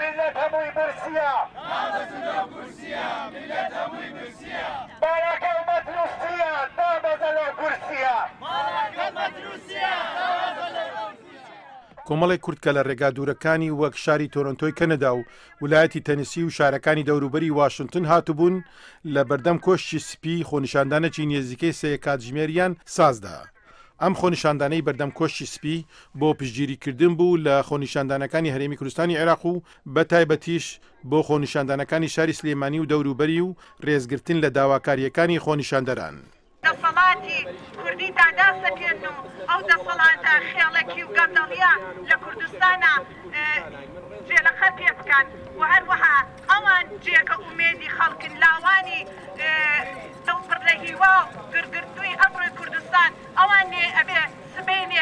میللەت هەمووی برسیە. دابەزن لەو کورسیە. میللەت هەمووی برسیە. باڵاکە و مەتروسیە. دابەزە لەو کورسیە. باڵاکە و مەتروسیە. دابەزە لەو کورسیە. کۆمەڵێک کورد کە لە ڕێگا دوورەکانی وەک شاری تۆرۆنتۆی کەنەدا و ولایەتی تەنسی و شارەکانی دەوروبەری واشنتن هاتبوون لە بەردەم کۆشکی سپی خۆنیشاندانێکی نێزیکەی سێ کاتژمێریان سازدا. ئەم خۆنیشاندانەی بەردەم کۆشکی سپی بۆ پشتگیریکردن بوو لە خۆنیشاندانەکانی هەرێمی کوردستانی عێراق و بەتایبەتیش بۆ خۆنیشاندانەکانی شاری سلێمانی و دەوروبەری و رێزگرتن لە داواکارییەکانی خۆنیشاندەران. دەسەڵاتی کوردی داداسەپێن و ئەو دەسەڵاتە خێڵەکی و گەندەڵییە لە کوردستانا جێلەقەر پێبکەن و هەروەها ئەوان جێگە ئومێدی خەڵکن، لاوانی دڵ پڕ لە هیوا و گڕگرتنووی ئەمڕۆی کوردستان، ئەوانێ ئەبێ سبەینێ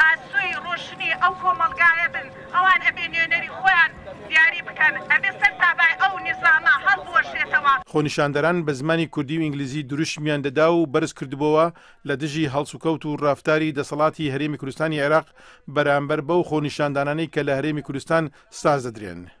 ئاسۆی ڕۆشنی ئەو کۆمەڵگایە بن، ئەوان ئەبێ نوێنەری خۆیان دیاری بکەن، ئەبێ سەرتابای ئەو نیزامە هەڵبوەشێتەوە. خۆنیشاندەران بە زمانی کوردی و ئینگلیزی دروشمیان دەدا و بەرز کردبۆوە لە دژی هەڵسوکەوت و ڕەفتاری دەسەڵاتی هەرێمی کوردستانی عێراق بەرامبەر بەو خۆنیشاندانانەی کە لە هەرێمی کوردستان ساز دەدرێن.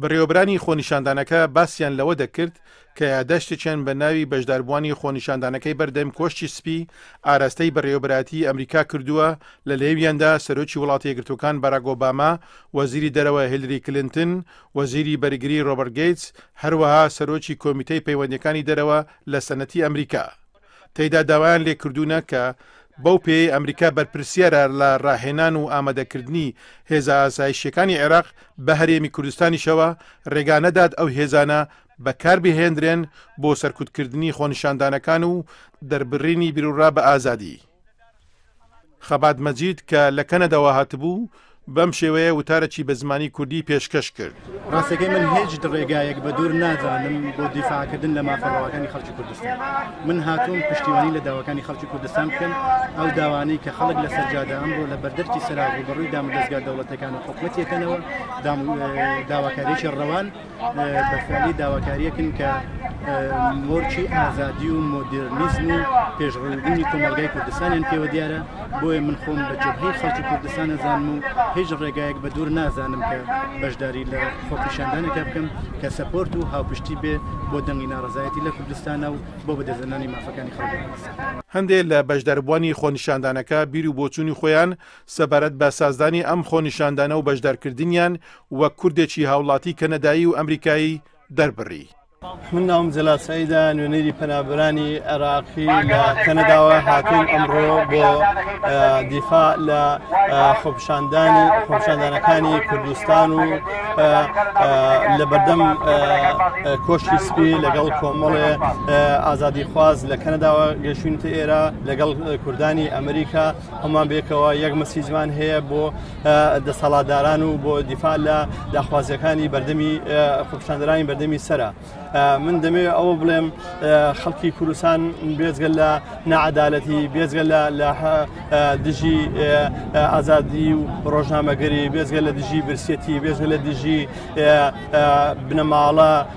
بەڕێوەبرانی خۆنیشاندانەکە باسیان لەوە دەکرد کە یاداشتێکیان بە ناوی بەشداربووانی خۆنیشاندانەکەی بەردەم کۆشکی سپی ئاراستەی بەڕێوەبەرایەتی ئەمریکا کردووە، لە لێویاندا سەرۆکی وڵاتە یەکگرتووەکان باراک ئۆباما، وەزیری دەرەوە هیلری کلینتن، وەزیری بەرگری ڕۆبەرت گەیتس، هەروەها سەرۆکی کۆمیتەی پەیوەندییەکانی دەرەوە لە سەنەتی ئەمریکا. تێیدا داوایان لێکردوونە کە بەو پێی ئەمریکا بەرپرسیارە لە ڕاهێنان و ئامادەکردنی هێزە ئاسایشیەکانی عێراق بە هەرێمی کوردستانیشەوە ڕێگانەدات ئەو هێزانە بەکاربهێندرێن بۆ سەرکوتکردنی خۆنیشاندانەکان و دەربڕینی بیروڕا بە ئازادی. خەبات مەجید کە لە کەنەداوە هاتبوو، بەم شێوەیە وتارەکی بە زمانی کوردی پێشکەش کرد. ڕاستەکەی من هیچ ڕێگایەک بە دوور نازانم بۆ دیفاعکردن لە مافە ڕەواکانی خەڵکی کوردستان. من هاتووم پشتیوانی لە داواکانی خەڵکی کوردستان بکەم، ئەو داوانەی کە خەڵک لەسەر جادە ئەمڕۆ لە بەردەرکی سەرا ڕووبەڕووی دامودەزگا دەوڵەتییەکان و حکومەتییەکەنەوە، داواکاریی ڕەوان، بە فەعلی داواکارییەکن کە مۆرکی ئازادی و مۆدررنیزم و پێشڕوونی کۆمەلگای کوردستانیان پێوە دیارە بۆیە من خۆم بە جەبهەی خەڵکی کوردستانە زانم و هیچ ڕێگایەک بە دوور نازانم کە بەشداری لە خۆپیشاندانەکە بکەم کە سەپۆرت و هاوپشتی بێ بۆ دەنگی ناڕزایەتی لە کوردستانە و بۆ بەدەزەنانی مافەکانی خەڵکی کوردستان. هەندێک لە بەشداربووانی خۆنیشاندانەکە بیر و بۆچوونی خۆیان سەبارەت بە سازدانی ئەم خۆنیشاندانە و بەشدارکردنیان، وەک کوردێکی هاوڵاتی کەنەدایی و ئەمریکایی دەربڕی. من ناوم جەلال سەعیدە، نوێنەری پەنابەرانی عێراقی لە کەنەداوە هاتووم ئەمڕۆ بۆ دیفاع لە خۆپیشاندانی خۆپیشاندانەکانی کوردستان و لە بەردەم کۆشکی سپی لەگەڵ کۆمەڵێ ئازادیخواز لە کەنەداوە گەشتوینتە ئێرە لەگەڵ کوردانی ئەمریکا هەمان بێکەوە یەک مەسیجمان هەیە بۆ دەسەڵاتداران و بۆ دیفاع لە داخوازیەکانی بەردەمی خۆپشاندرانی بەردەمی سرە من دەمەوێت ئەوە بڵێم خەڵکی کوردستان بێزگە لە نەعادالەتی بێزگە لە لە دژی ئازادی و ڕۆژنامەگەری بێزگە لە دژی برسێتی بێزگە لە دژی بنەماڵە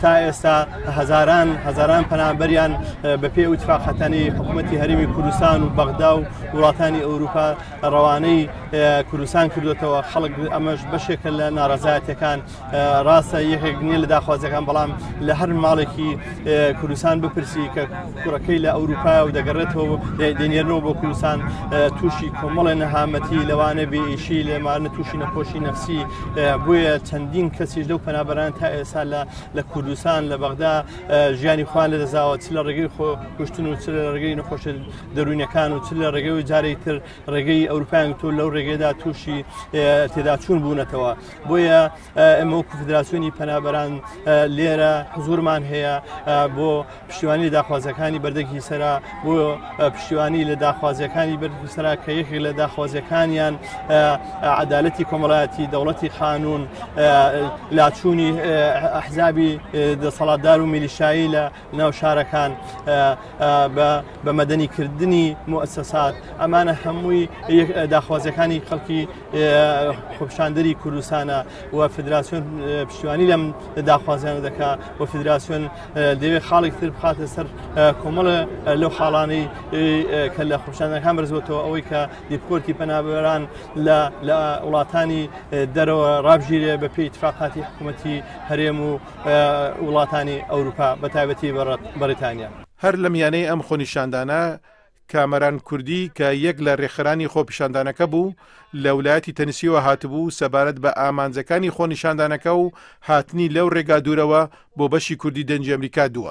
تا ئێستا هزاران هزاران پەنابەریان بە پێ وتفاقەتانی حکوومەتتی هەرمی کوردستان و بەغدا و وڵاتانی ئەوروپا ڕەوانەی کوردستان کردوێتەوە خەڵک ئەمەش بەشێکە لە ناڕزایەتەکان ڕاستە یەکێک نیە لە داخوازەکان بەڵام لە هەر ماڵێکی کوردستان بپرسی کە کوڕەکەی لە ئەوروپایە و دەگەڕێتەوە و دەینێرنەوە بۆ کوردستان تووشی کۆمەڵێ نەهامەتی لەوانە بێئیشی لێمانە تووشی نەخۆشی نەفسی بۆیە چەندین کەسیش لەو پەنابەران تا ئێستا لە کوردستان لە بەغدا ژیانی خوان لە دەزاوە چ لە ڕێگەی خۆ کوشتن و چ لە ڕێگەی نەخۆش دەروونەکان و چ لە ڕێگەی و جارێک تر ڕێگەی ئەوروپیان تۆ لەو ڕێگەدا تووشی تێداچوون بوونەتەوە بۆیە ئێمە وەکو فدراسیۆنی پەنابەران لێرە حزورمان هەیە بۆ پشتیوانی داخوازەکانی بەردەکی سرا بۆ پشتیوانی لە داخوازیەکانی بەردەکی سرا کە یەکی لە داخوازیەکانیان عدالەتی کۆمەڵایەتی دەوڵەتی خانون لاچوونی حزابی دەسەڵاتدار و میلیشایی لە ناو شارەکان بە مەدەنیکردنی موسەسات ئەمانە هەمووی داخوازیەکانی خەڵکی خۆپشاندری کوردستانە و فدراسیۆن پشتیوانی لەم داخوازیان دەکا و فدراسیۆن دەوێت خاڵێک تر بخاتە سەر کۆمەڵە لەو خاڵانەی کە لە خۆپشانەکان بەرزوەتەوە ئەوەی کە دیپۆرتی پەنابەران لە وڵاتانی دەرەوە ڕابژیرێ بە پێی تفاقاتی حکوومەتتی هەرێم و وڵاتانی ئەوروپا بە تایبەتی بەڕەت بەریتانیا. هەر لە میانەی ئەم خۆنیشاندانە کامەران کوردی کە یەک لە رێکخەرانی خۆپیشاندانەکە بوو لە ولایەتی تەنسیەوە هاتبوو سەبارەت بە ئامانجەکانی خۆنیشاندانەکە و هاتنی لەو رێگا دوورەوە بۆ بەشی کوردی دەنگی ئەمریکا دوو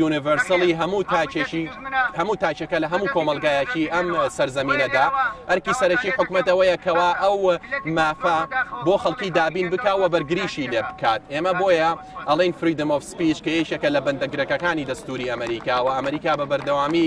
یونیڤەرسڵی هەموو تاکێکی هەموو تاکێکە لە هەموو کۆمەلگایەکی ئەم سەرزەمینەدا ئەرکی سەرەکی حکومەتەوەیە کەوا ئەو مافە بۆ خەڵکی دابین بک و بەرگریشی لێ بکات ئێمە بۆیە ئەڵین فریدم of سپیش کە یەکێکە لە بەندەگرەکەکانی دەستوری ئەمریکا و ئەمریکا بە بەردەوامی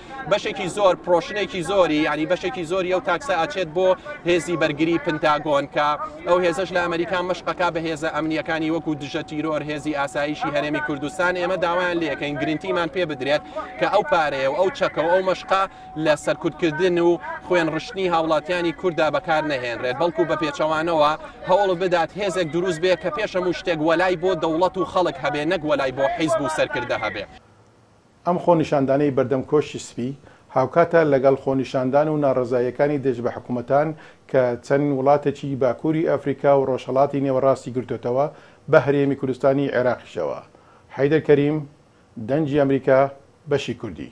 بەشێکی زۆر پرۆشنێکی زۆری ینی بەشێکی زۆری ئەو تاکسە ئاچێت بۆ هێزی بەرگری پنتاگۆن کە ئەو هێزش لە ئەمریکا مەشقەکە بە هێزە ئەمنیەکانی وەکو دژە تیرۆر هێزی ئاسایشی هەرێمی کوردستان ئێمە داوایان لەکەین گرنگتیمان پێ بدرێت کە ئەو پارەیە و ئەو چەکە و ئەو مەشقا لە سەرکوتکردن و خوێن ڕشتنی هاوڵاتیانی کووردا بەکار نەهێنرێت بەڵکو بە پێچەوانەوە هەوڵ بدات هێزێک دروست بێ کە پێشەمو شتێک وەلای بۆ دەوڵەت و خەڵک هەبێ نەک وەلای بۆ حیزب و سەرکردە هەبێ. ئەم خۆنیشاندانەی بەردەم کۆشکی سپی هاوکاتە لەگەڵ خۆنیشاندان و ناڕەزاییەکانی دژ بە حکومەتان کە چەند وڵاتێکی باکووری ئەفریکا و ڕۆژهەڵاتی نێوەڕاستی گرتۆتەوە، بە هەرێمی کوردستانی عێراقیشەوە. حەیدەر کەریم، دەنگی ئەمریکا، بەشی کوردی.